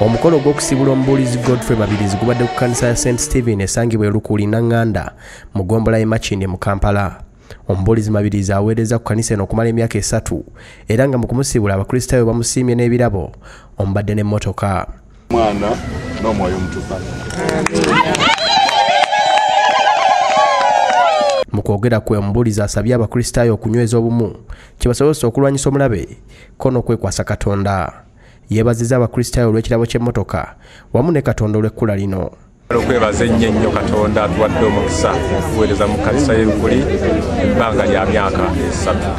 omukolo gw'okusibula omubuulizi godfrey mabirizi gubadde ku kkanisa ya st stephen esangibwa elukuuli naŋŋanda mu gombola ye makindi mu kampala. Omubuulizi mabirizi aweereza ku kanisa eno okumala emyaka esatu era nga mu kumusibula abakristaayo bamusiimye n'ebirabo omubadde n'emmotoka. Mwana n'omwoyo omutukuvu mu kwogera kwe omubuulizi asabye abakristaayo okunyweza obumu kibasobozesa okulwanyisa omulabe ko n'okwekwasa katonda yeebaziza abakristaayo olw'ekirabo ky'emmotoka wamu ne katonda olw'ekkula lino. Okwebaza ennyo ennyo katonda atuwadde omukisa okuweereza mu kanisa y'ebikuli ebbanga lya myaka esatu.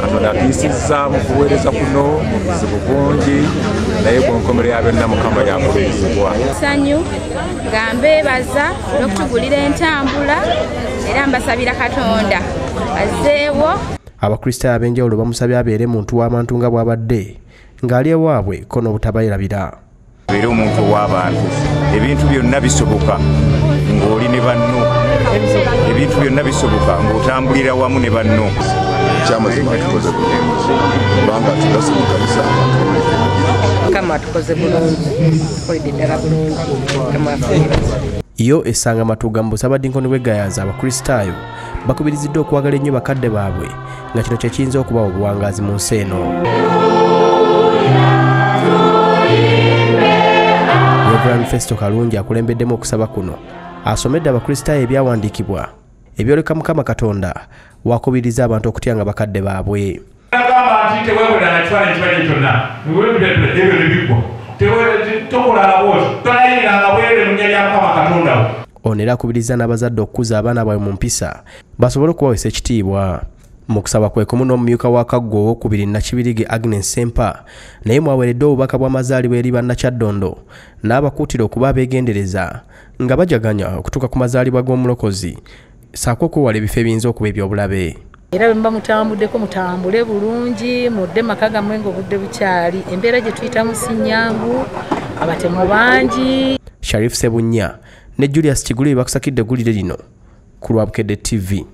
Katonda atuisizza mu kuweereza kuno obuzibu bungi naye bwenkomero ya byonna mukama yakulumirizibwa sanyu nga mbeebaza n'okutugulira entambula era mbasabira katonda azzeewo. Abakristaayo ab'enjawulo bamusabye abeere muntu w'abantu nga bw'abadde ng'ali ewaabwe ko n'obutabayirabira beere omuntu ow'abantu ebintu byonna bisoboka ng'oli ne banno. Ebintu byonna bisoboka ng'otambulira wamu ne banno. Kyamazima tukoze bulungi. Kubanga tugase mu kanisa. Kama tukoze bulungi tukoledde ddala bulungi kama afeebaza yo esanga matuga mu busabadinkoni bwegayaza abakristaayo bakubiriziddwa okwagala ennyo bakadde baabwe nga kino kye kiyinza okubawa obuwangazi mu nsi eno reverand festo kalungi akulembeddemu okusaba kuno. Asomedde abakristaayo ebyawandiikibwa. Ebyoleka mukama katonda wakubiriza abantu okutyanga bakadde baabwe. Agamba nti tewebulana kifaananyi kibaje kyonna. Ebyo nebiggwa tokolanga bwoti tonayiriranga bwere mu nnya lya mukama katonda wo ono era akubiriza n'abazadde okukuza abaana baabwe mu mpisa basobole okubawesa ekitiibwa mu kusaba kwe kumu n'omumyuka wa kaggwa owokubiri nakibirige agnes sempa. Naye mwaweeredde obubaka bw'amazaalibwa eri bannakyaddondo n'abakuutira okuba abeegendereza nga bajaganya okutuuka ku mazaalibwa g'omulokozi. Saako okwewala ebifo ebiyinza okuba ebyobulabe. Era bwe muba mutambuddeko mutambule bulungi mudde maka gammwe ng'obudde bukyali. Embeera gye tuyitamu si nnyangu abatemu bangi. Sharif sebunnya ne julius kigulu bye bakusakidde eggulire lino ku lwabukedde tv.